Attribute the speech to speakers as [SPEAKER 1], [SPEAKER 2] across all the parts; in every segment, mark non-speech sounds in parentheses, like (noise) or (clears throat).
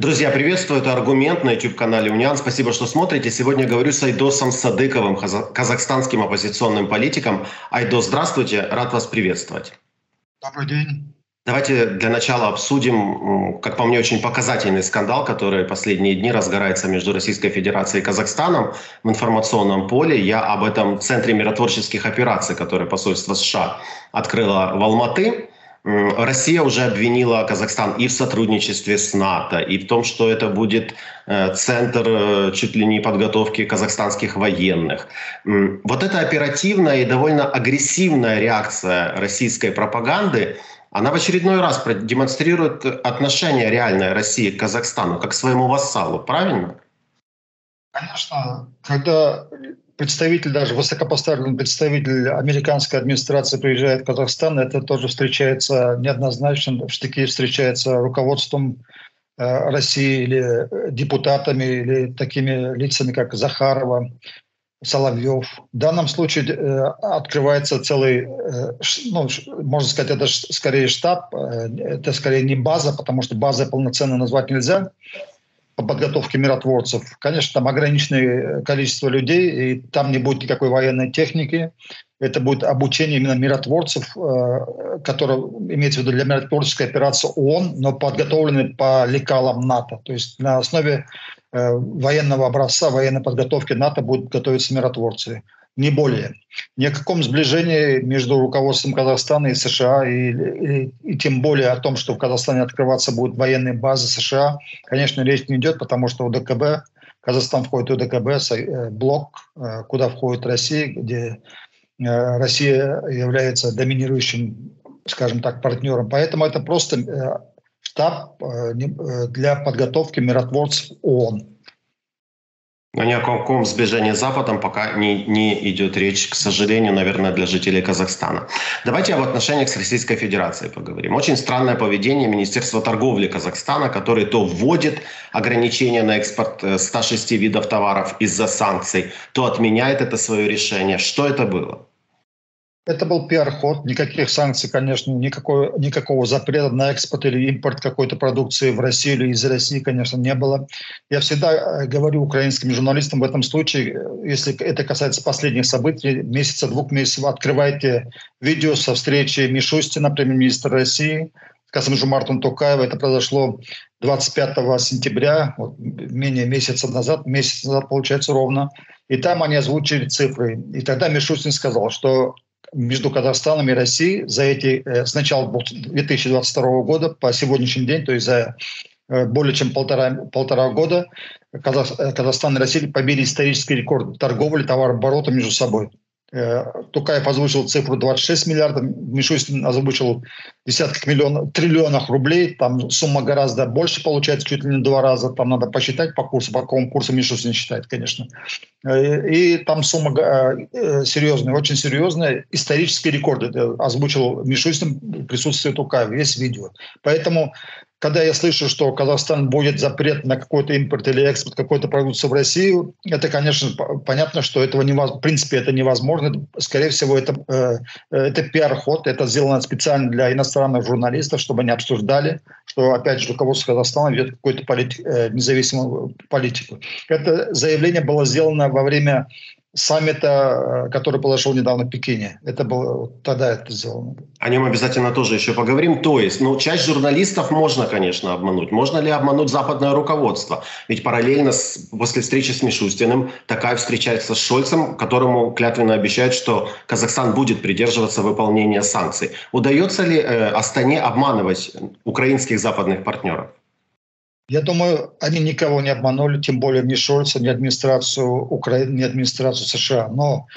[SPEAKER 1] Друзья, приветствую. Это «Аргумент» на YouTube-канале «Униан». Спасибо, что смотрите. Сегодня говорю с Айдосом Садыковым, казахстанским оппозиционным политиком. Айдос, здравствуйте. Рад вас приветствовать.
[SPEAKER 2] Добрый день.
[SPEAKER 1] Давайте для начала обсудим, как по мне, очень показательный скандал, который последние дни разгорается между Российской Федерацией и Казахстаном в информационном поле. Я об этом Центре миротворческих операций, который посольство США открыло в Алматы. Россия уже обвинила Казахстан и в сотрудничестве с НАТО, и в том, что это будет э, центр э, чуть ли не подготовки казахстанских военных. Вот эта оперативная и довольно агрессивная реакция российской пропаганды, она в очередной раз демонстрирует отношение реальной России к Казахстану, как к своему вассалу, правильно?
[SPEAKER 2] Конечно, когда представитель, даже высокопоставленный представитель американской администрации приезжает в Казахстан, это тоже встречается неоднозначно, штыки встречается руководством э, России или депутатами, или такими лицами, как Захарова, Соловьев. В данном случае э, открывается целый, э, ну, можно сказать, это скорее штаб, это скорее не база, потому что базой полноценно назвать нельзя по подготовке миротворцев. Конечно, там ограниченное количество людей, и там не будет никакой военной техники. Это будет обучение именно миротворцев, э, которые имеется в виду для миротворческой операции ООН, но подготовлены по лекалам НАТО. То есть на основе э, военного образца, военной подготовки НАТО будут готовиться миротворцы не более. Ни о каком сближении между руководством Казахстана и США, и, и, и тем более о том, что в Казахстане открываться будут военные базы США, конечно, речь не идет, потому что УДКБ, Казахстан входит в УДКБ, э, блок, э, куда входит Россия, где э, Россия является доминирующим, скажем так, партнером. Поэтому это просто штаб для подготовки миротворцев ООН.
[SPEAKER 1] Ни о каком сближении с Западом пока не, не идет речь, к сожалению, наверное, для жителей Казахстана. Давайте об отношениях с Российской Федерацией поговорим. Очень странное поведение Министерства торговли Казахстана, который то вводит ограничения на экспорт 106 э, видов товаров из-за санкций, то отменяет это свое решение. Что это было?
[SPEAKER 2] Это был пиар-ход. Никаких санкций, конечно, никакого, никакого запрета на экспорт или импорт какой-то продукции в Россию или из России, конечно, не было. Я всегда э, говорю украинским журналистам в этом случае, если это касается последних событий, месяца, двух месяцев, открывайте видео со встречи Мишустина, премьер-министра России, с Касым-Жумартом Токаева. Это произошло 25 сентября, вот, менее месяца назад, месяц назад, получается, ровно. И там они озвучили цифры. И тогда Мишустин сказал, что между Казахстаном и Россией за эти, э, с начала 2022 года по сегодняшний день, то есть за э, более чем полтора, полтора года э, Казахстан и Россия побили исторический рекорд торговли товарооборота между собой. Э, Тукаев озвучил цифру 26 миллиардов, Мишустин озвучил десятки миллионов, триллионах рублей, там сумма гораздо больше получается, чуть ли не два раза, там надо посчитать по курсу, по какому курсу Мишустин считает, конечно. Э, и там сумма э, серьезная, очень серьезная, исторический рекорд озвучил Мишустин в присутствии Тукаева, есть видео. Поэтому когда я слышу, что Казахстан будет запрет на какой-то импорт или экспорт какой-то продукции в Россию, это, конечно, понятно, что этого невозможно, в принципе это невозможно. Скорее всего, это, э, это пиар-ход, это сделано специально для иностранных журналистов, чтобы они обсуждали, что, опять же, руководство Казахстана ведет какую-то полит, э, независимую политику. Это заявление было сделано во время саммита, э, который произошел недавно в Пекине. Это было тогда это сделано.
[SPEAKER 1] О нем обязательно тоже еще поговорим. То есть, ну, часть журналистов можно, конечно, обмануть. Можно ли обмануть западное руководство? Ведь параллельно с, после встречи с Мишустиным такая встречается с Шольцем, которому клятвенно обещают, что Казахстан будет придерживаться выполнения санкций. Удается ли э, Астане обманывать украинских западных партнеров?
[SPEAKER 2] Я думаю, они никого не обманули, тем более ни Шольца, ни администрацию Украины, ни администрацию США. Но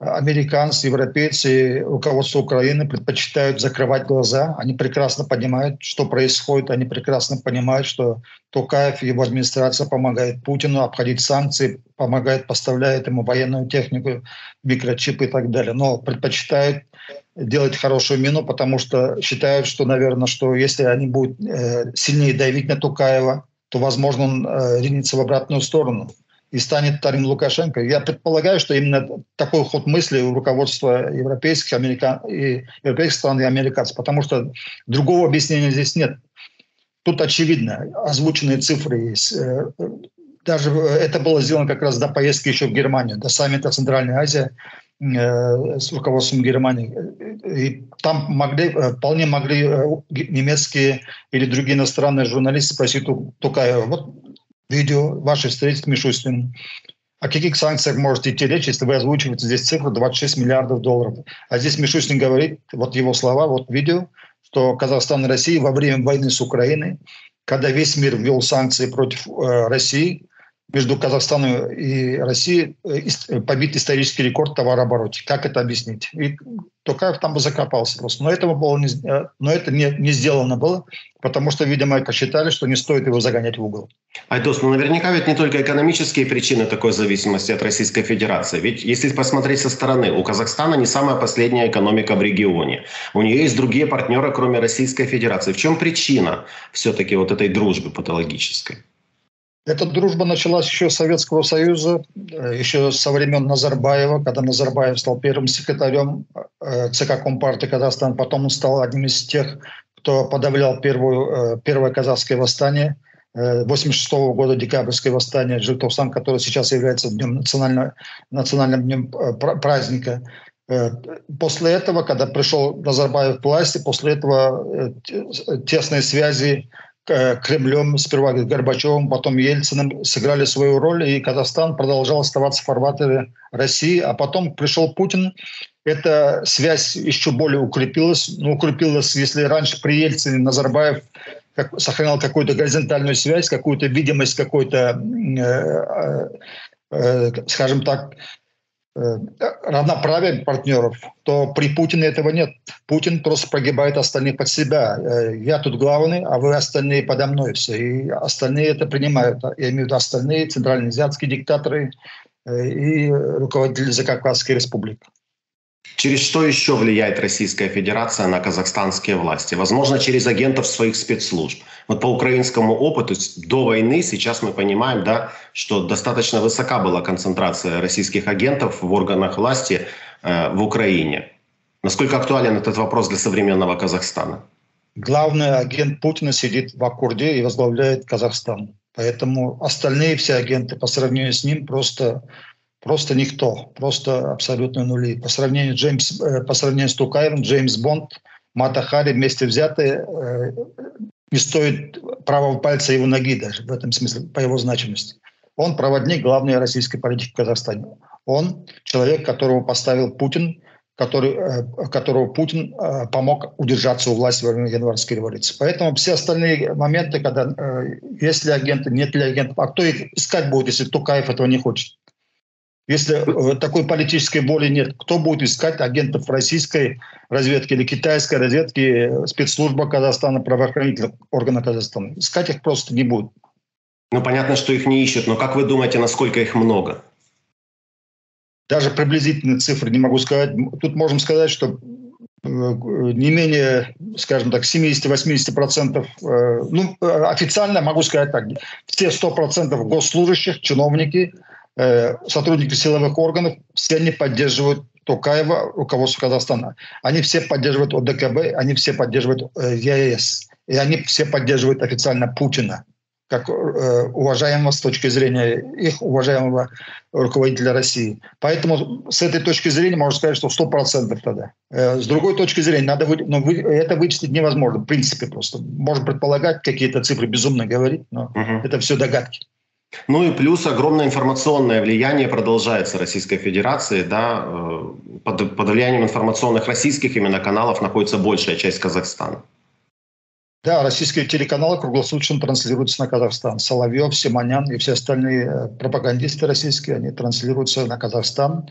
[SPEAKER 2] американцы, европейцы, руководство Украины предпочитают закрывать глаза. Они прекрасно понимают, что происходит. Они прекрасно понимают, что Токаев и его администрация помогает Путину обходить санкции, помогает, поставляет ему военную технику, микрочипы и так далее. Но предпочитают делать хорошую мину, потому что считают, что, наверное, что если они будут э, сильнее давить на Тукаева, то, возможно, он э, ринется в обратную сторону и станет вторым Лукашенко. Я предполагаю, что именно такой ход мысли у руководства европейских, американ... и европейских стран и американцев, потому что другого объяснения здесь нет. тут очевидно, озвученные цифры есть. Даже это было сделано как раз до поездки еще в Германию, до саммита Центральной Азии с руководством Германии. И там могли, вполне могли немецкие или другие иностранные журналисты спросить Тукаева, вот видео вашей встречи с Мишустиным. О каких санкциях может идти речь, если вы озвучиваете здесь цифру 26 миллиардов долларов? А здесь Мишустин говорит, вот его слова, вот видео, что Казахстан и Россия во время войны с Украиной, когда весь мир ввел санкции против э, России, между Казахстаном и Россией э, э, побит исторический рекорд товарообороте. Как это объяснить? И Токаев там бы закопался просто. Но, этого было не, э, но это не, не сделано было, потому что, видимо, посчитали, что не стоит его загонять в угол.
[SPEAKER 1] Айдос, ну наверняка ведь не только экономические причины такой зависимости от Российской Федерации. Ведь если посмотреть со стороны, у Казахстана не самая последняя экономика в регионе. У нее есть другие партнеры, кроме Российской Федерации. В чем причина все-таки вот этой дружбы патологической?
[SPEAKER 2] Эта дружба началась еще с Советского Союза, э, еще со времен Назарбаева, когда Назарбаев стал первым секретарем э, ЦК Компартии Казахстана. Потом он стал одним из тех, кто подавлял первую, э, первое казахское восстание 86 -го года, декабрьское восстание Желтовсан, которое сейчас является днем национального, национальным днем праздника. После этого, когда пришел Назарбаев к власти, после этого тесные связи Кремлем, сперва Горбачевым, потом Ельциным сыграли свою роль, и Казахстан продолжал оставаться в формате России. А потом пришел Путин, эта связь еще более укрепилась. Ну, укрепилась, если раньше при Ельцине Назарбаев как, сохранял какую-то горизонтальную связь, какую-то видимость, какой-то, э, э, э, скажем так, Э, равноправие партнеров, то при Путине этого нет. Путин просто прогибает остальных под себя. Э, я тут главный, а вы остальные подо мной все. И остальные это принимают. Я имею в виду остальные центральноазиатские диктаторы э, и руководители Закавказской республики.
[SPEAKER 1] Через что еще влияет Российская Федерация на казахстанские власти? Возможно, через агентов своих спецслужб. Вот по украинскому опыту до войны сейчас мы понимаем, да, что достаточно высока была концентрация российских агентов в органах власти э, в Украине. Насколько актуален этот вопрос для современного Казахстана?
[SPEAKER 2] Главный агент Путина сидит в Аккурде и возглавляет Казахстан. Поэтому остальные все агенты по сравнению с ним просто просто никто, просто абсолютно нули. По сравнению, Джеймс, э, по сравнению с Тукаевым, Джеймс Бонд, Мата Хари вместе взятые э, не стоит правого пальца его ноги даже в этом смысле, по его значимости. Он проводник главной российской политики в Казахстане. Он человек, которого поставил Путин, который, э, которого Путин помог удержаться у власти во время январской революции. Поэтому все остальные моменты, когда есть ли агенты, нет ли агентов, а кто их искать будет, если Тукаев этого не хочет? Если э, такой политической боли нет, кто будет искать агентов российской разведки или китайской разведки, спецслужба Казахстана, правоохранительных органов Казахстана? Искать их просто не будут.
[SPEAKER 1] Ну, понятно, что их не ищут, но как вы думаете, насколько их много?
[SPEAKER 2] Даже приблизительные цифры не могу сказать. Тут можем сказать, что э, не менее, скажем так, 70-80%, э, ну, официально могу сказать так, все 100% госслужащих, чиновники – Э, сотрудники силовых органов, все они поддерживают Токаева, руководство Казахстана. Они все поддерживают ОДКБ, они все поддерживают э, ЕС. И они все поддерживают официально Путина, как э, уважаемого с точки зрения их уважаемого руководителя России. Поэтому с этой точки зрения можно сказать, что 100% тогда. Э, с другой точки зрения, надо вы, но вы, это вычислить невозможно, в принципе просто. Можно предполагать, какие-то цифры безумно говорить, но угу. это все догадки.
[SPEAKER 1] Ну и плюс огромное информационное влияние продолжается Российской Федерации. Да, э, под, под влиянием информационных российских именно каналов находится большая часть Казахстана.
[SPEAKER 2] Да, российские телеканалы круглосуточно транслируются на Казахстан. Соловьев, Симонян и все остальные э, пропагандисты российские, они транслируются на Казахстан,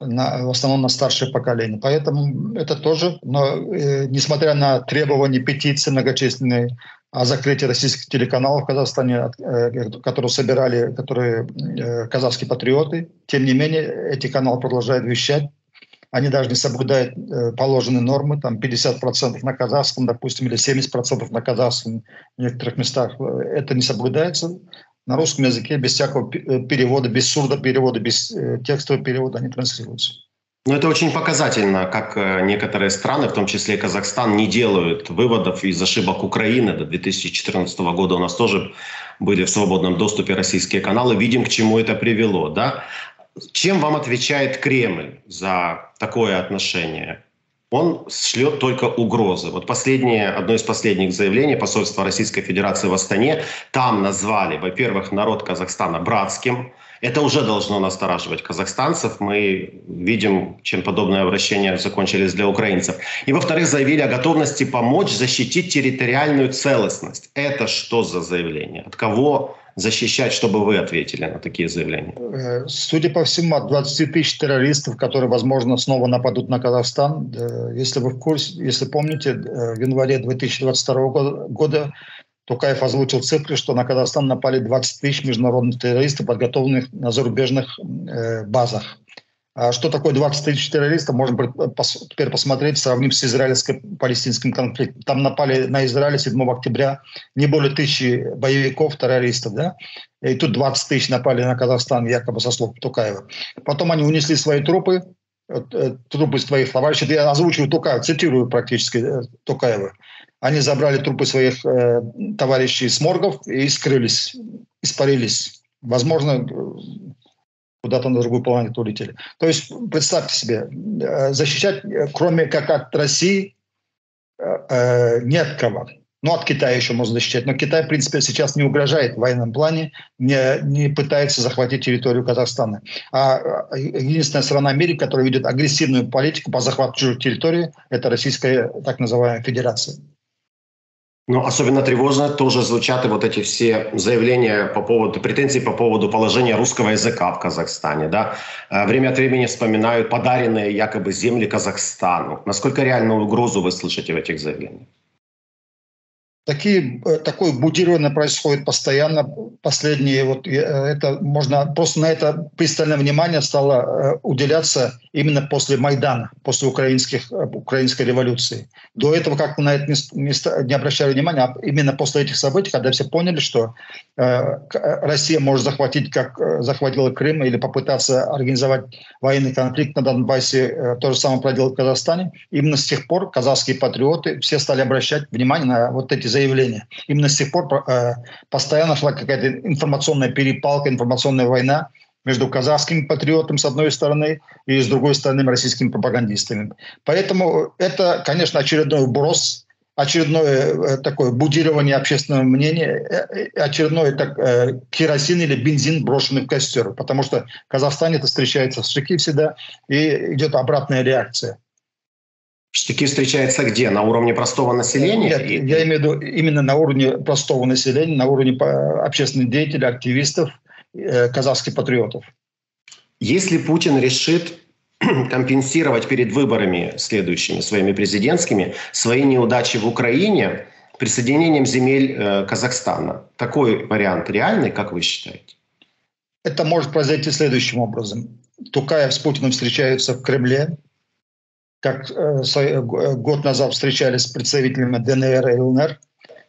[SPEAKER 2] на, в основном на старшее поколение. Поэтому это тоже, но э, несмотря на требования петиции многочисленные, о закрытии российских телеканалов в Казахстане, э, которые собирали которые, э, казахские патриоты. Тем не менее, эти каналы продолжают вещать. Они даже не соблюдают э, положенные нормы, там 50% на казахском, допустим, или 70% на казахском в некоторых местах. Это не соблюдается. На русском языке без всякого перевода, без сурдоперевода, без текстового перевода они транслируются.
[SPEAKER 1] Ну, это очень показательно, как э, некоторые страны, в том числе и Казахстан, не делают выводов из ошибок Украины. До 2014 года у нас тоже были в свободном доступе российские каналы. Видим, к чему это привело. Да? Чем вам отвечает Кремль за такое отношение? Он шлет только угрозы. Вот последнее, одно из последних заявлений посольства Российской Федерации в Астане, там назвали, во-первых, народ Казахстана братским, это уже должно настораживать казахстанцев. Мы видим, чем подобное обращение закончились для украинцев. И, во-вторых, заявили о готовности помочь защитить территориальную целостность. Это что за заявление? От кого защищать, чтобы вы ответили на такие заявления?
[SPEAKER 2] Э, судя по всему, от 20 тысяч террористов, которые, возможно, снова нападут на Казахстан. Если вы в курсе, если помните, э, в январе 2022 года Тукаев озвучил цифры, что на Казахстан напали 20 тысяч международных террористов, подготовленных на зарубежных э, базах. А что такое 20 тысяч террористов, можем теперь посмотреть, сравним с израильско-палестинским конфликтом. Там напали на Израиль 7 октября не более тысячи боевиков, террористов, да? И тут 20 тысяч напали на Казахстан, якобы со слов Тукаева. Потом они унесли свои трупы, э, трупы своих товарищей. Я озвучиваю Тукаева, цитирую практически э, Тукаева. Они забрали трупы своих э, товарищей с моргов и скрылись, испарились. Возможно, куда-то на другую планету улетели. То есть, представьте себе, э, защищать, э, кроме как от России, э, нет кого. Ну, от Китая еще можно защищать. Но Китай, в принципе, сейчас не угрожает в военном плане, не, не пытается захватить территорию Казахстана. А единственная страна мира, которая ведет агрессивную политику по захвату чужих территорий, это Российская так называемая Федерация.
[SPEAKER 1] Ну, особенно тревожно тоже звучат и вот эти все заявления по поводу, претензий по поводу положения русского языка в Казахстане, да. Э, время от времени вспоминают подаренные якобы земли Казахстану. Насколько реальную угрозу вы слышите в этих заявлениях?
[SPEAKER 2] Такие, э, такое будирование происходит постоянно. Последние, вот, э, это можно, просто на это пристальное внимание стало э, уделяться именно после Майдана, после украинских, украинской революции. До этого как-то на это не, не, обращали внимания, а именно после этих событий, когда все поняли, что Россия может захватить, как захватила Крым, или попытаться организовать военный конфликт на Донбассе, то же самое проделать в Казахстане. Именно с тех пор казахские патриоты все стали обращать внимание на вот эти заявления. Именно с тех пор э, постоянно шла какая-то информационная перепалка, информационная война между казахскими патриотами с одной стороны и с другой стороны российскими пропагандистами. Поэтому это, конечно, очередной вброс очередное э, такое будирование общественного мнения, э, очередной так, керосин или бензин брошенный в костер. Потому что в Казахстане это встречается в штыки всегда, и идет обратная реакция.
[SPEAKER 1] Штыки встречаются где? На уровне простого населения?
[SPEAKER 2] Нет, я имею в виду именно на уровне простого населения, на уровне общественных деятелей, активистов, э, казахских патриотов.
[SPEAKER 1] Если Путин решит (clears throat) компенсировать перед выборами следующими своими президентскими свои неудачи в Украине присоединением земель э, Казахстана, такой вариант реальный, как вы считаете?
[SPEAKER 2] Это может произойти следующим образом. Тукаев с Путиным встречаются в Кремле, как э, э, год назад встречались с представителями ДНР и ЛНР,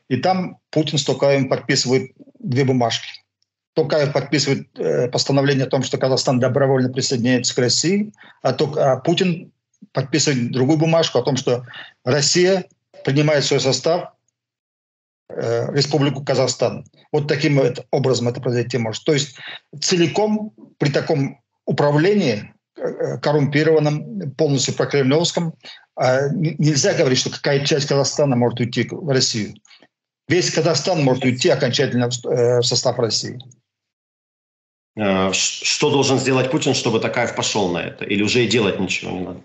[SPEAKER 2] и там Путин с Токаевым подписывает две бумажки. Токаев подписывает э, постановление о том, что Казахстан добровольно присоединяется к России, а, а Путин подписывает другую бумажку о том, что Россия принимает в свой состав э, Республику Казахстан. Вот таким образом это произойти может. То есть целиком при таком управлении Э, коррумпированном, полностью прокремлевском. А нельзя говорить, что какая часть Казахстана может уйти в Россию. Весь Казахстан может уйти окончательно в э, состав России.
[SPEAKER 1] Э, что должен сделать Путин, чтобы Такаев пошел на это? Или уже и делать ничего не надо?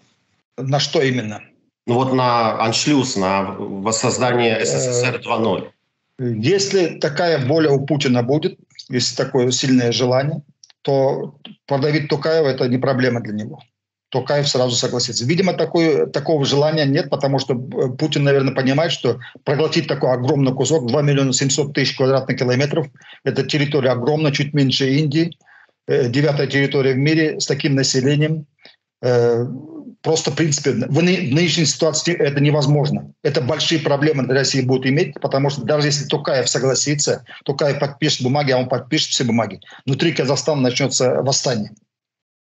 [SPEAKER 2] На что именно?
[SPEAKER 1] Ну вот на аншлюз, на воссоздание СССР 2.0.
[SPEAKER 2] Если такая воля у Путина будет, если такое сильное желание, то продавить Токаева – это не проблема для него. Токаев сразу согласится. Видимо, такой, такого желания нет, потому что э, Путин, наверное, понимает, что проглотить такой огромный кусок, 2 миллиона 700 тысяч квадратных километров, это территория огромная, чуть меньше Индии, э, девятая территория в мире с таким населением. Э, просто, в принципе, в, нынешней ситуации это невозможно. Это большие проблемы для России будут иметь, потому что даже если Тукаев согласится, Тукаев подпишет бумаги, а он подпишет все бумаги, внутри Казахстана начнется восстание.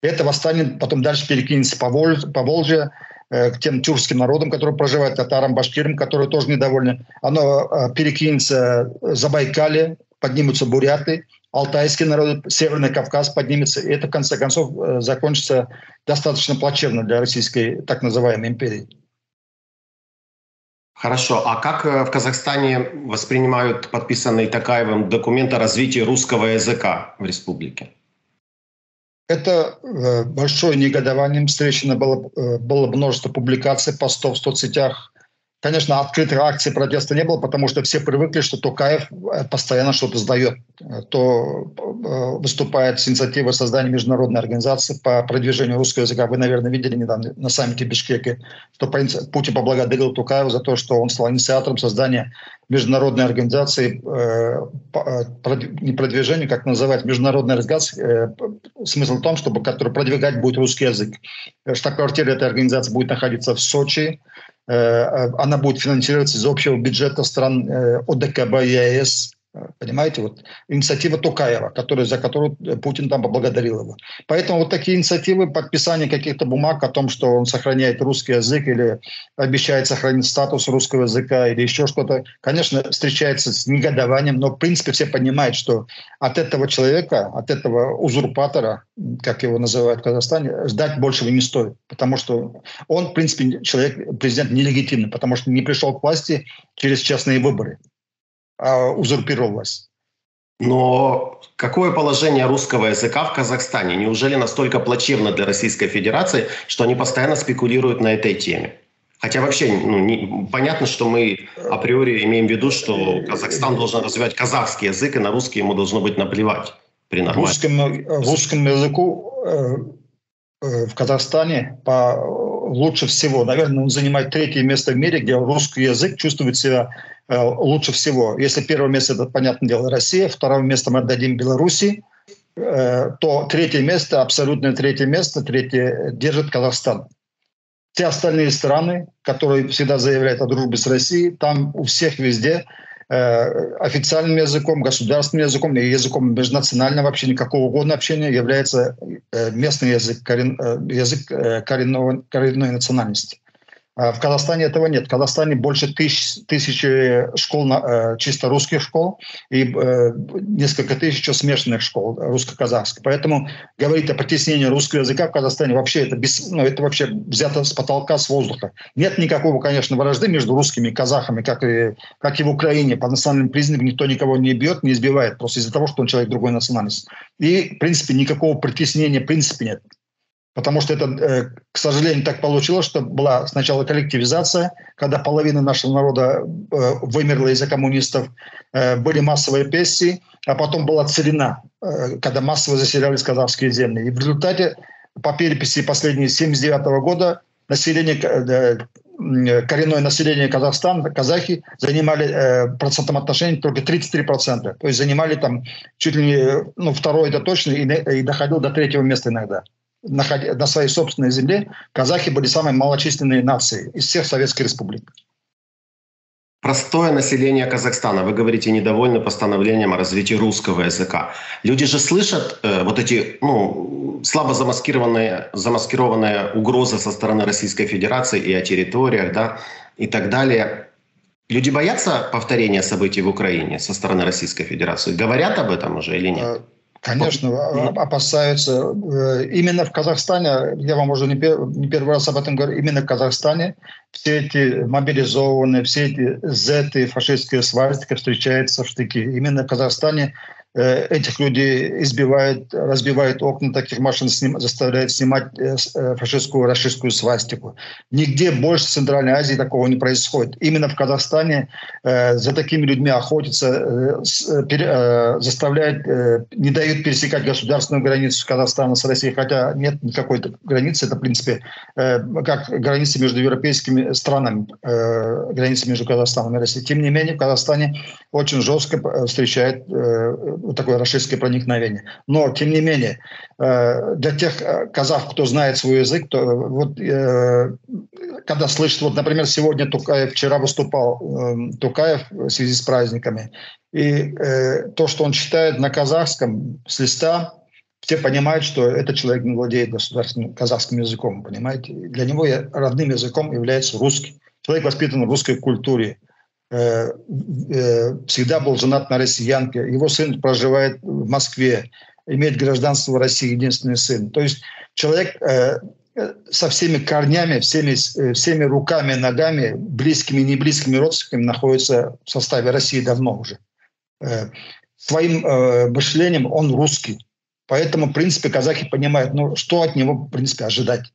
[SPEAKER 2] Это восстание потом дальше перекинется по, Воль, по Волжье, э, к тем тюркским народам, которые проживают, татарам, башкирам, которые тоже недовольны. Оно э, перекинется за Байкале, поднимутся буряты, алтайский народ, Северный Кавказ поднимется. И это, в конце концов, э, закончится достаточно плачевно для российской так называемой империи.
[SPEAKER 1] Хорошо. А как э, в Казахстане воспринимают подписанный Такаевым документ о развитии русского языка в республике?
[SPEAKER 2] Это э, большое негодование. Встречено было, было множество публикаций, постов в соцсетях Конечно, открытой акции протеста не было, потому что все привыкли, что Токаев э, постоянно что-то сдает. То э, выступает с инициативой создания международной организации по продвижению русского языка. Вы, наверное, видели недавно на саммите Бишкеке, что Путин поблагодарил Токаева за то, что он стал инициатором создания международной организации, э, не продвижения, как называть, международной организации, смысл в том, чтобы который продвигать будет русский язык. Штаб-квартира этой организации будет находиться в Сочи, она будет финансироваться из общего бюджета стран э, ОДКБ и ЕС. Понимаете, вот инициатива Токаева, который, за которую Путин там поблагодарил его. Поэтому вот такие инициативы, подписание каких-то бумаг о том, что он сохраняет русский язык или обещает сохранить статус русского языка или еще что-то, конечно, встречается с негодованием, но в принципе все понимают, что от этого человека, от этого узурпатора, как его называют в Казахстане, ждать большего не стоит. Потому что он, в принципе, человек, президент нелегитимный, потому что не пришел к власти через честные выборы узурпировалась.
[SPEAKER 1] Но какое положение русского языка в Казахстане? Неужели настолько плачевно для Российской Федерации, что они постоянно спекулируют на этой теме? Хотя вообще ну, не, понятно, что мы априори имеем в виду, что Казахстан должен развивать казахский язык, и на русский ему должно быть наплевать при
[SPEAKER 2] Русскому, русскому языку э, э, в Казахстане по, лучше всего, наверное, он занимает третье место в мире, где русский язык чувствует себя Э, лучше всего. Если первое место, это, понятное дело, Россия, второе место мы отдадим Беларуси, э, то третье место, абсолютное третье место, третье держит Казахстан. Все остальные страны, которые всегда заявляют о дружбе с Россией, там у всех везде официальным языком, государственным языком и языком межнационального общения, какого угодно общения является местный язык, корен, язык коренного, коренной национальности. А в Казахстане этого нет. В Казахстане больше тысяч, тысячи школ, э, чисто русских школ и э, несколько тысяч смешанных школ русско-казахских. Поэтому говорить о притеснении русского языка в Казахстане вообще это, без, ну, это вообще взято с потолка, с воздуха. Нет никакого, конечно, вражды между русскими и казахами, как и, как и в Украине. По национальным признакам никто никого не бьет, не избивает, просто из-за того, что он человек другой национальности. И, в принципе, никакого притеснения в принципе нет. Потому что это, э, к сожалению, так получилось, что была сначала коллективизация, когда половина нашего народа э, вымерла из-за коммунистов, э, были массовые пессии, а потом была целина, когда массово заселялись казахские земли. И в результате по переписи последние 79 года население, коренное население Казахстана, казахи, занимали процентном отношении только 33%. То есть занимали там чуть ли не, ну, второе это точно, и, и доходил до третьего места иногда находя, на своей собственной земле, казахи были самой малочисленной нацией из всех советских республик.
[SPEAKER 1] Простое население Казахстана. Вы говорите, недовольны постановлением о развитии русского языка. Люди же слышат э, вот эти ну, слабо замаскированные, замаскированные угрозы со стороны Российской Федерации и о территориях, да, и так далее. Люди боятся повторения событий в Украине со стороны Российской Федерации? Говорят об этом уже или нет?
[SPEAKER 2] Конечно, опасаются. Э, именно в Казахстане, я вам уже не, не первый раз об этом говорю, именно в Казахстане все эти мобилизованные, все эти зеты, фашистские свастики встречаются в штыки. Именно в Казахстане этих людей избивают, разбивают окна таких машин, сним, заставляют снимать э, э, фашистскую, расистскую свастику. Нигде больше в Центральной Азии такого не происходит. Именно в Казахстане э, за такими людьми охотятся, э, э, заставляют, э, не дают пересекать государственную границу Казахстана с Россией, хотя нет никакой границы. Это, в принципе, э, как границы между европейскими странами, э, границы между Казахстаном и Россией. Тем не менее, в Казахстане очень жестко встречают э, такое расистское проникновение. Но, тем не менее, э, для тех э, казахов, кто знает свой язык, то вот э, когда слышит, вот, например, сегодня Тукаев, вчера выступал Тукаев в связи с праздниками, и то, что он читает на казахском с листа, все понимают, что этот человек не владеет государственным казахским языком, понимаете? Для него родным языком является русский. Человек воспитан в русской культуре, всегда был женат на россиянке, его сын проживает в Москве, имеет гражданство России, единственный сын. То есть человек э, со всеми корнями, всеми, всеми руками, ногами, близкими и неблизкими родственниками находится в составе России давно уже. Своим мышлением он русский. Поэтому, в принципе, казахи понимают, ну, что от него, в принципе, ожидать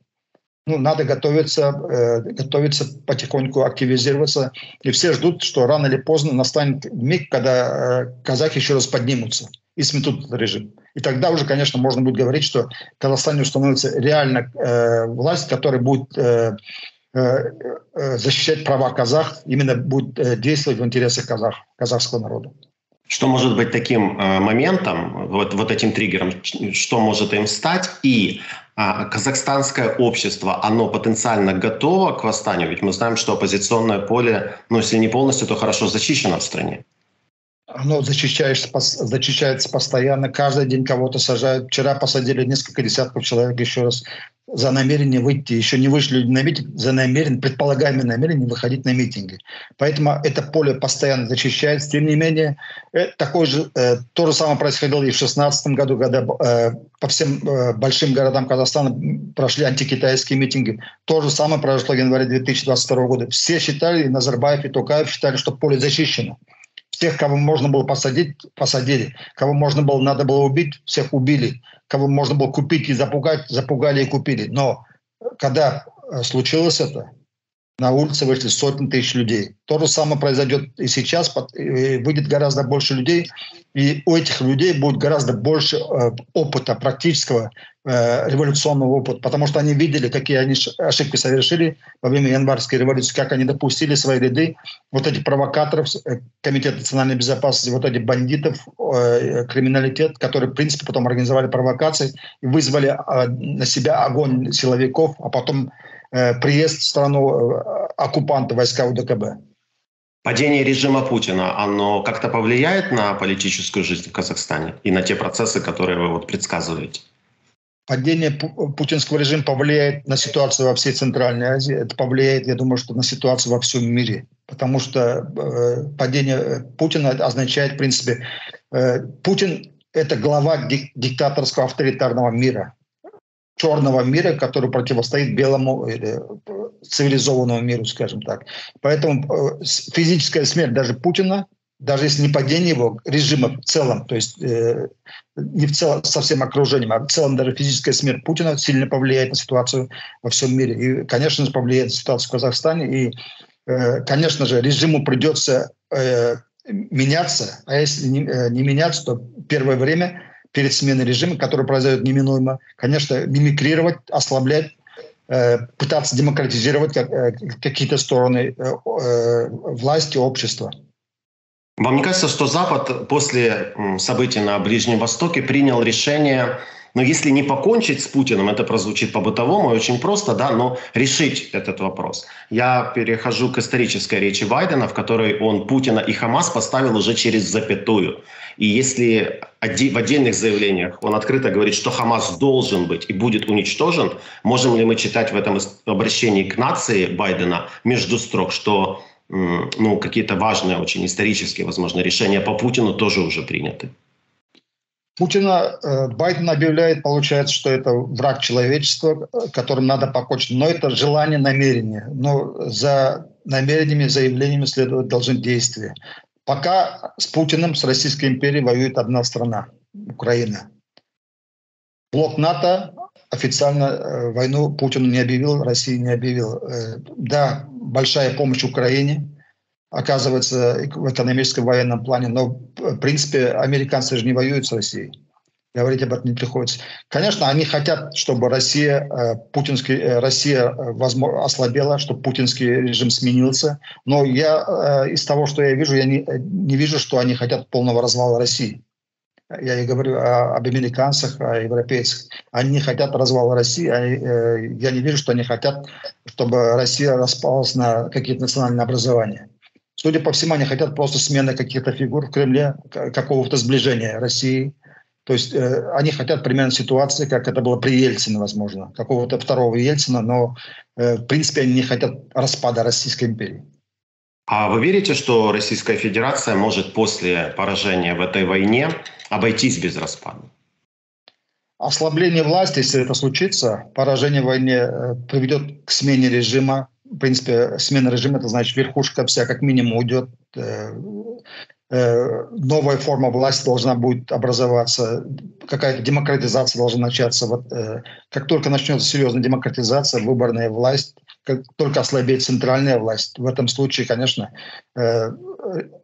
[SPEAKER 2] ну, надо готовиться, э, готовиться потихоньку, активизироваться. И все ждут, что рано или поздно настанет миг, когда э, казахи еще раз поднимутся и сметут этот режим. И тогда уже, конечно, можно будет говорить, что Казахстане установится реально э, власть, которая будет э, э, э, защищать права казах, именно будет э, действовать в интересах казах, казахского народа.
[SPEAKER 1] Что может быть таким э, моментом, вот, вот этим триггером, что может им стать? И а, казахстанское общество, оно потенциально готово к восстанию? Ведь мы знаем, что оппозиционное поле, ну, если не полностью, то хорошо зачищено в стране.
[SPEAKER 2] Оно зачищается, зачищается постоянно. Каждый день кого-то сажают. Вчера посадили несколько десятков человек еще раз за намерение выйти, еще не вышли на митинг, за намерение, предполагаемое намерение выходить на митинги. Поэтому это поле постоянно защищается. Тем не менее, э, такой же, э, то же самое происходило и в 2016 году, когда э, по всем большим городам Казахстана прошли антикитайские митинги. То же самое произошло в январе 2022 года. Все считали, и Назарбаев, и Токаев считали, что поле защищено. Всех, кого можно было посадить, посадили. Кого можно было, надо было убить, всех убили кого можно было купить и запугать, запугали и купили. Но когда э, случилось это, на улице вышли сотни тысяч людей. То же самое произойдет и сейчас, выйдет гораздо больше людей, и у этих людей будет гораздо больше э, опыта, практического э, революционного опыта, потому что они видели, какие они ошибки совершили во время январской революции, как они допустили свои ряды, вот этих провокаторов, э, Комитет национальной безопасности, вот этих бандитов, криминалитет, которые, в принципе, потом организовали провокации и вызвали на себя огонь силовиков, а потом приезд в страну э, оккупанта войска УДКБ.
[SPEAKER 1] Падение режима Путина, оно как-то повлияет на политическую жизнь в Казахстане и на те процессы, которые вы вот предсказываете?
[SPEAKER 2] Падение путинского режима повлияет на ситуацию во всей Центральной Азии. Это повлияет, я думаю, что на ситуацию во всем мире. Потому что э, падение Путина означает, в принципе, э, Путин – это глава дик диктаторского авторитарного мира черного мира, который противостоит белому э, цивилизованному миру, скажем так. Поэтому э, физическая смерть даже Путина, даже если не падение его режима в целом, то есть э, не в целом со всем окружением, а в целом даже физическая смерть Путина сильно повлияет на ситуацию во всем мире. И, конечно же, повлияет на ситуацию в Казахстане. И, э, конечно же, режиму придется э, меняться, а если не, э, не меняться, то первое время перед сменой режима, который произойдет неминуемо, конечно, мимикрировать, ослаблять, э, пытаться демократизировать э, какие-то стороны э, власти, общества.
[SPEAKER 1] Вам не кажется, что Запад после событий на Ближнем Востоке принял решение но если не покончить с Путиным, это прозвучит по-бытовому, очень просто, да, но решить этот вопрос. Я перехожу к исторической речи Байдена, в которой он Путина и Хамас поставил уже через запятую. И если в отдельных заявлениях он открыто говорит, что Хамас должен быть и будет уничтожен, можем ли мы читать в этом обращении к нации Байдена между строк, что ну, какие-то важные, очень исторические, возможно, решения по Путину тоже уже приняты?
[SPEAKER 2] Путина э, Байден объявляет, получается, что это враг человечества, которым надо покончить. Но это желание, намерение. Но за намерениями, заявлениями следуют должны действия. Пока с Путиным, с Российской империей воюет одна страна – Украина. Блок НАТО официально э, войну Путину не объявил, России не объявил. Э, да, большая помощь Украине – оказывается в экономическом военном плане. Но, в принципе, американцы же не воюют с Россией. Говорить об этом не приходится. Конечно, они хотят, чтобы Россия, э, путинский, э, Россия э, возможно, ослабела, чтобы путинский режим сменился. Но я из того, что я вижу, я не, не вижу, что они хотят полного развала России. Я и говорю о, об американцах, о европейцах. Они хотят развала России. Они, я не вижу, что они хотят, чтобы Россия распалась на какие-то национальные образования. Судя по всему, они хотят просто смены каких-то фигур в Кремле, какого-то сближения России То есть э, они хотят примерно ситуации, как это было при Ельцине, возможно, какого-то второго Ельцина, но э, в принципе они не хотят распада Российской империи.
[SPEAKER 1] А вы верите, что Российская Федерация может после поражения в этой войне обойтись без распада?
[SPEAKER 2] Ослабление власти, если это случится, поражение в войне э, приведет к смене режима. В принципе, смена режима, это значит, верхушка вся как минимум уйдет. Э, э, новая форма власти должна будет образоваться, какая-то демократизация должна начаться. Вот, как только начнется серьезная демократизация, выборная власть, только ослабеет центральная власть. В этом случае, конечно, э,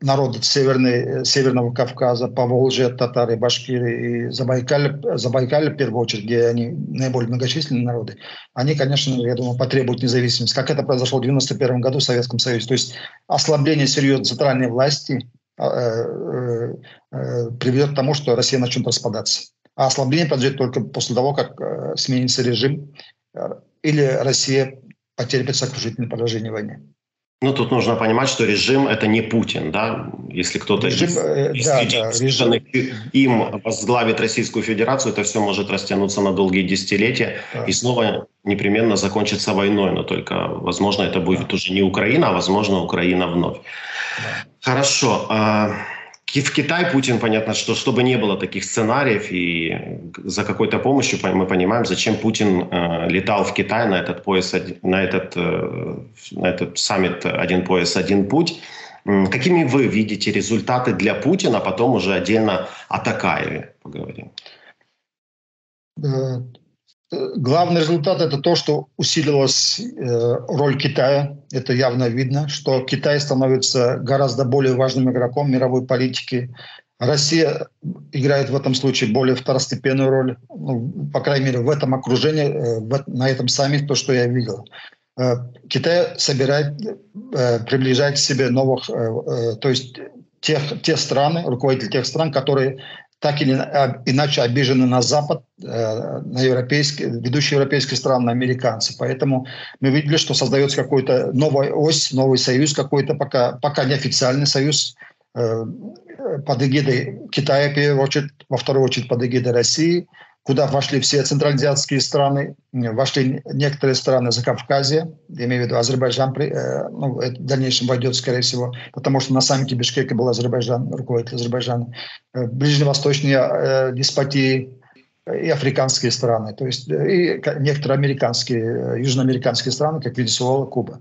[SPEAKER 2] народы Северной, Северного Кавказа, Поволжья, татары, башкиры и Забайкаль, Забайкаль, в первую очередь, где они наиболее многочисленные народы, они, конечно, я думаю, потребуют независимости, как это произошло в 1991 году в Советском Союзе. То есть ослабление серьезной центральной власти э, э, э, приведет к тому, что Россия начнет распадаться. А ослабление произойдет только после того, как э, сменится режим э, или Россия потерпит сокрушительное поражение в войне.
[SPEAKER 1] Ну, тут нужно понимать, что режим – это не Путин, да? Если кто-то режим, из, э, из да, да, режим. им возглавит Российскую Федерацию, это все может растянуться на долгие десятилетия да. и снова непременно закончится войной. Но только, возможно, это будет да. уже не Украина, а, возможно, Украина вновь. Да. Хорошо. А, в Китай Путин, понятно, что чтобы не было таких сценариев и за какой-то помощью мы понимаем, зачем Путин э, летал в Китай на этот пояс, на этот, э, на этот саммит «Один пояс, один путь». Какими вы видите результаты для Путина, потом уже отдельно о Такаеве поговорим?
[SPEAKER 2] Главный результат – это то, что усилилась э, роль Китая. Это явно видно, что Китай становится гораздо более важным игроком мировой политики. Россия играет в этом случае более второстепенную роль, ну, по крайней мере, в этом окружении, э, на этом саммите, то, что я видел. Э, Китай собирает, приближает к себе новых, то есть тех, те страны, руководители тех стран, которые так или иначе обижены на Запад, э, на европейские, ведущие европейские страны, на американцы. Поэтому мы видели, что создается какой-то новая ось, новый союз какой-то, пока, пока неофициальный союз э, под эгидой Китая, в первую очередь, во вторую очередь под эгидой России – куда вошли все центральноазиатские страны, вошли некоторые страны Закавказья, я имею в виду Азербайджан, э, ну, в дальнейшем войдет, скорее всего, потому что на саммите Бишкека был Азербайджан, руководитель Азербайджана, э, ближневосточные э, деспотии, и африканские страны, то есть и некоторые американские, южноамериканские страны, как Венесуэла, Куба.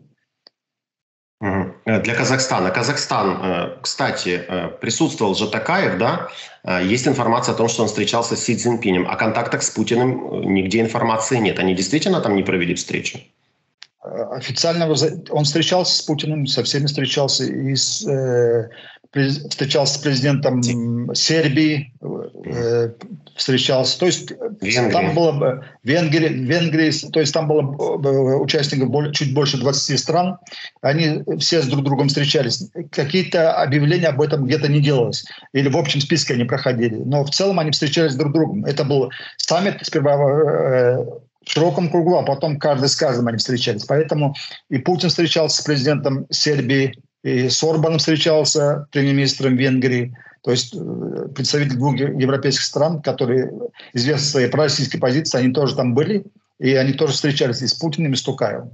[SPEAKER 1] Э, для Казахстана. Казахстан, э, кстати, э, присутствовал же Такаев, да? Есть информация о том, что он встречался с Си Цзиньпинем. О контактах с Путиным нигде информации нет. Они действительно там не провели встречу?
[SPEAKER 2] Официально он встречался с Путиным, со всеми встречался, и с, э, встречался с президентом Сербии, э, встречался. То есть Венгрия. там было Венгрия, Венгрия, то есть там было э, участников чуть больше 20 стран. Они все с друг другом встречались. Какие-то объявления об этом где-то не делалось. Или в общем списке они проходили. Но в целом они встречались друг с другом. Это был саммит сперва э, в широком кругу, а потом каждый с каждым они встречались. Поэтому и Путин встречался с президентом Сербии, и с Орбаном встречался, премьер-министром Венгрии. То есть э, представители двух европейских стран, которые известны своей пророссийской позиции, они тоже там были, и они тоже встречались и с Путиным, и с Тукаевым.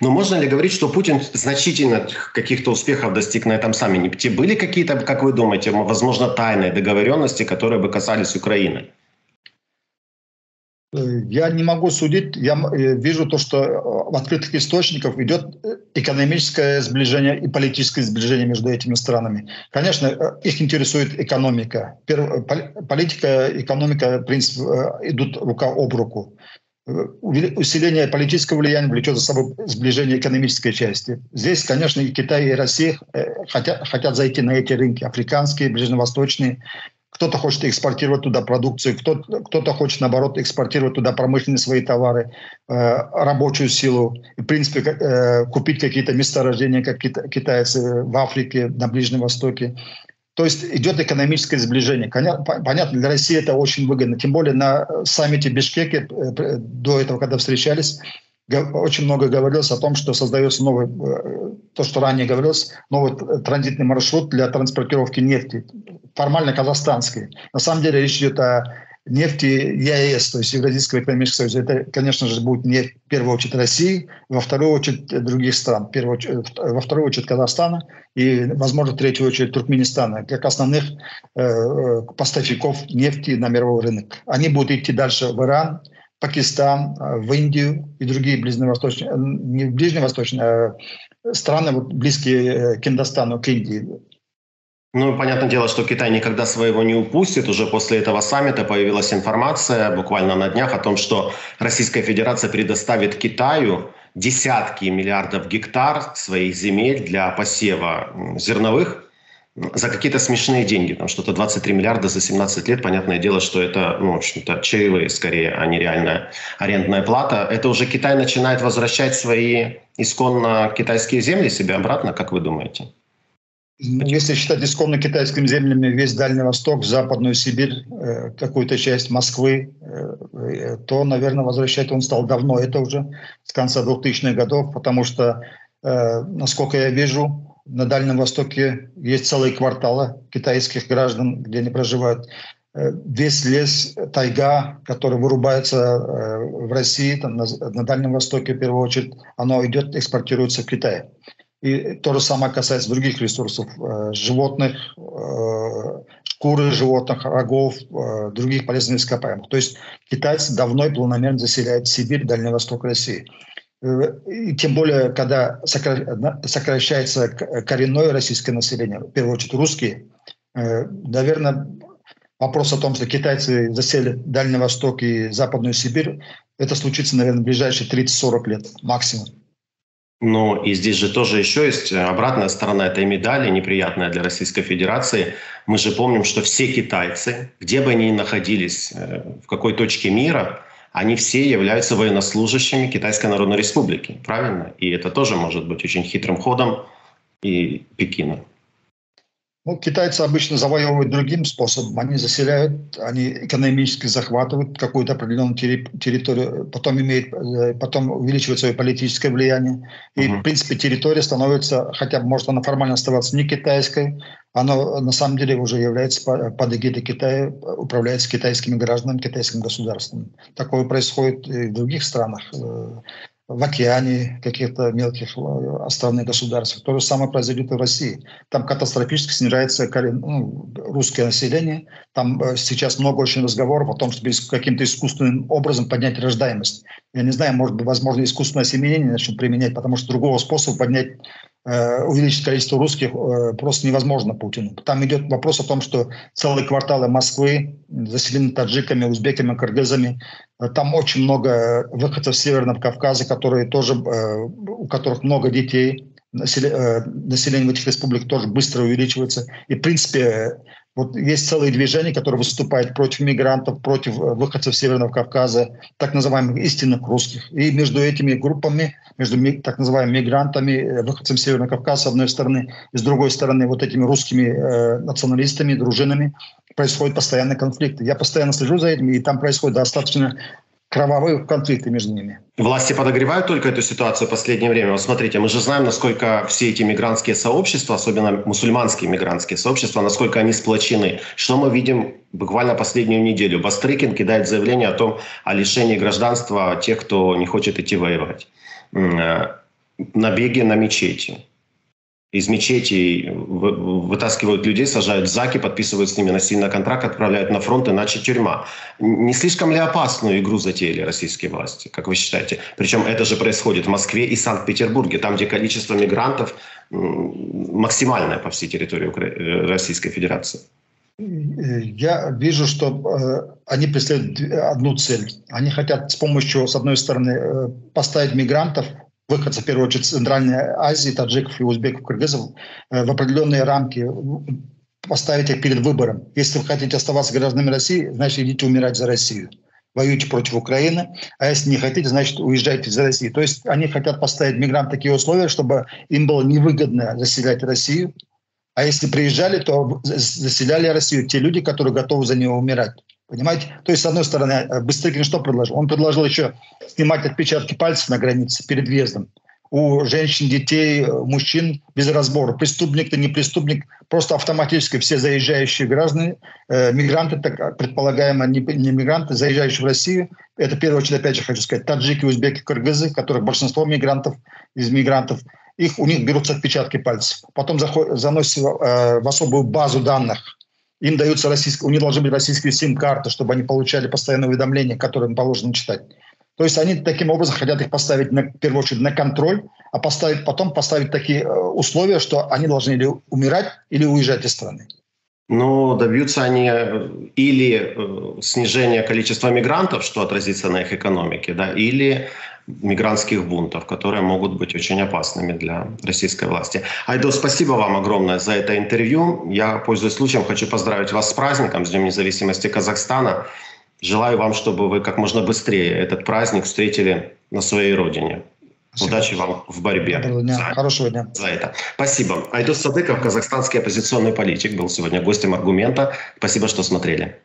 [SPEAKER 1] Но можно ли говорить, что Путин значительно каких-то успехов достиг на этом саммите? Были какие-то, как вы думаете, возможно, тайные договоренности, которые бы касались Украины?
[SPEAKER 2] Я не могу судить, я э, вижу то, что э, в открытых источниках идет э, экономическое сближение и политическое сближение между этими странами. Конечно, их интересует экономика. Политика, экономика, в принципе, идут рука об руку. Усиление политического влияния влечет за собой сближение экономической части. Здесь, конечно, и Китай, и Россия хотят, хотят зайти на эти рынки, африканские, ближневосточные, кто-то хочет экспортировать туда продукцию, кто-то, кто хочет, наоборот, экспортировать туда промышленные свои товары, э, рабочую силу. И, в принципе, э, купить какие-то месторождения, как китайцы в Африке, на Ближнем Востоке. То есть идет экономическое сближение. Понятно, для России это очень выгодно. Тем более на саммите Бишкеке, э, до этого, когда встречались, очень много говорилось о том, что создается новый, э, то, что ранее говорилось, новый транзитный маршрут для транспортировки нефти формально казахстанской. На самом деле речь идет о нефти ЕАЭС, то есть Евразийского экономического союза. Это, конечно же, будет не в первую очередь России, во вторую очередь других стран, первую, во вторую очередь Казахстана и, возможно, в третью очередь Туркменистана, как основных э, э, поставщиков нефти на мировой рынок. Они будут идти дальше в Иран, Пакистан, э, в Индию и другие ближневосточные, не ближневосточные, а страны, вот, близкие к Индостану, к Индии.
[SPEAKER 1] Ну, понятное дело, что Китай никогда своего не упустит. Уже после этого саммита появилась информация буквально на днях о том, что Российская Федерация предоставит Китаю десятки миллиардов гектар своих земель для посева зерновых за какие-то смешные деньги. Там что-то 23 миллиарда за 17 лет. Понятное дело, что это, ну, в общем-то, чаевые скорее, а не реальная арендная плата. Это уже Китай начинает возвращать свои исконно китайские земли себе обратно, как вы думаете?
[SPEAKER 2] Ну, если считать исконно китайскими землями весь Дальний Восток, Западную Сибирь, э, какую-то часть Москвы, э, то, наверное, возвращать он стал давно. Это уже с конца 2000-х годов, потому что, э, насколько я вижу, на Дальнем Востоке есть целые кварталы китайских граждан, где они проживают. Весь лес, тайга, который вырубается в России, там, на, Дальнем Востоке в первую очередь, оно идет, экспортируется в Китай. И то же самое касается других ресурсов, э, животных, э, шкуры животных, рогов, э, других полезных ископаемых. То есть китайцы давно и планомерно заселяют Сибирь, Дальний Восток России. И тем более, когда сокращается коренное российское население, в первую очередь русские, наверное, вопрос о том, что китайцы заселят Дальний Восток и Западную Сибирь, это случится, наверное, в ближайшие 30-40 лет максимум.
[SPEAKER 1] Ну и здесь же тоже еще есть э, обратная сторона этой медали, неприятная для Российской Федерации. Мы же помним, что все китайцы, где бы они ни находились, э, в какой точке мира, они все являются военнослужащими Китайской Народной Республики, правильно? И это тоже может быть очень хитрым ходом и Пекина.
[SPEAKER 2] Ну, китайцы обычно завоевывают другим способом. Они заселяют, они экономически захватывают какую-то определенную территорию, потом, имеют, э, потом увеличивают свое политическое влияние. И, угу. в принципе, территория становится, хотя может она формально оставаться не китайской, она на самом деле уже является под эгидой Китая, управляется китайскими гражданами, китайским государством. Такое происходит и в других странах э, в океане, каких-то мелких э, островных государствах. То же самое произойдет и в России. Там катастрофически снижается ну, русское население. Там э, сейчас много очень разговоров о том, чтобы каким-то искусственным образом поднять рождаемость. Я не знаю, может быть, возможно, искусственное осеменение начнут применять, потому что другого способа поднять э, увеличить количество русских просто невозможно Путину. Там идет вопрос о том, что целые кварталы Москвы заселены таджиками, узбеками, кыргызами, там очень много выходцев Северного Кавказа, которые тоже, э, у которых много детей. Население, в этих республиках тоже быстро увеличивается. И, в принципе, вот есть целые движения, которые выступают против мигрантов, против э, выходцев Северного Кавказа, так называемых истинных русских. И между этими группами, между так называемыми мигрантами, э, выходцами Северного Кавказа с одной стороны, и с другой стороны вот этими русскими э, националистами, дружинами, происходят постоянные конфликты. Я постоянно слежу за этим, и там происходят достаточно кровавые конфликты между ними.
[SPEAKER 1] Власти подогревают только эту ситуацию в последнее время. Вот смотрите, мы же знаем, насколько все эти мигрантские сообщества, особенно мусульманские мигрантские сообщества, насколько они сплочены. Что мы видим буквально последнюю неделю? Бастрыкин кидает заявление о том, о лишении гражданства тех, кто не хочет идти воевать. Э, набеги на мечети из мечетей вытаскивают людей, сажают в заки, подписывают с ними насильно контракт, отправляют на фронт, иначе тюрьма. Не слишком ли опасную игру затеяли российские власти, как вы считаете? Причем это же происходит в Москве и Санкт-Петербурге, там, где количество мигрантов максимальное по всей территории э, Российской Федерации.
[SPEAKER 2] Я вижу, что э, они преследуют одну цель. Они хотят с помощью, с одной стороны, э, поставить мигрантов выходцев, в первую очередь, Центральной Азии, таджиков и узбеков, кыргызов, э, в определенные рамки поставить их перед выбором. Если вы хотите оставаться гражданами России, значит, идите умирать за Россию. Воюйте против Украины, а если не хотите, значит, уезжайте из России. То есть они хотят поставить мигрантам такие условия, чтобы им было невыгодно заселять Россию, а если приезжали, то заселяли Россию те люди, которые готовы за нее умирать. Понимаете? То есть, с одной стороны, э, Быстрыкин что предложил? Он предложил еще снимать отпечатки пальцев на границе перед въездом. у женщин, детей, мужчин без разбора. Преступник ты не преступник, просто автоматически все заезжающие граждане, э, мигранты, так предполагаемо не, не мигранты, заезжающие в Россию, это в первую очередь, опять же хочу сказать, таджики, узбеки, кыргызы, которых большинство мигрантов, из мигрантов, их, у них берутся отпечатки пальцев. Потом заходят, заносят э, в особую базу данных. Им даются российские, у них должны быть российские сим-карты, чтобы они получали постоянные уведомления, которые им положено читать. То есть они таким образом хотят их поставить, на, в первую очередь, на контроль, а поставить, потом поставить такие э, условия, что они должны или умирать, или уезжать из страны.
[SPEAKER 1] Ну, добьются они э, или э, снижения количества мигрантов, что отразится на их экономике, да, или мигрантских бунтов, которые могут быть очень опасными для российской власти. Айдо, спасибо вам огромное за это интервью. Я, пользуясь случаем, хочу поздравить вас с праздником, с Днем независимости Казахстана. Желаю вам, чтобы вы как можно быстрее этот праздник встретили на своей родине. Спасибо. Удачи вам в борьбе.
[SPEAKER 2] дня. За, Хорошего дня.
[SPEAKER 1] За это. Спасибо. Айдос Садыков, казахстанский оппозиционный политик, был сегодня гостем «Аргумента». Спасибо, что смотрели.